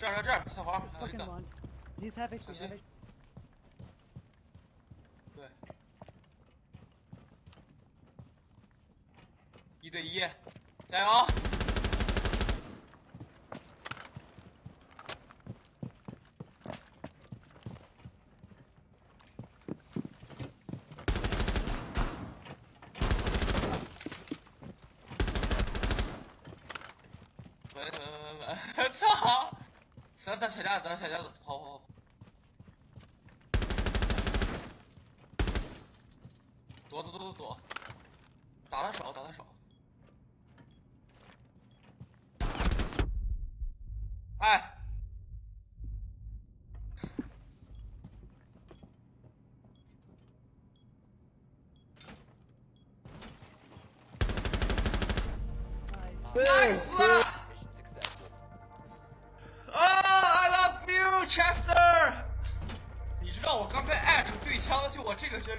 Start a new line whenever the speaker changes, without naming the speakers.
这儿这儿这儿，小黄，小
心！
对，一对一，加油！稳稳稳稳稳，操！咱咱踩家子，咱踩家子，跑跑跑！躲躲躲躲躲！打他手，打他手！哎
！Nice.
Chester！你知道我刚才艾特对枪，就我这个真。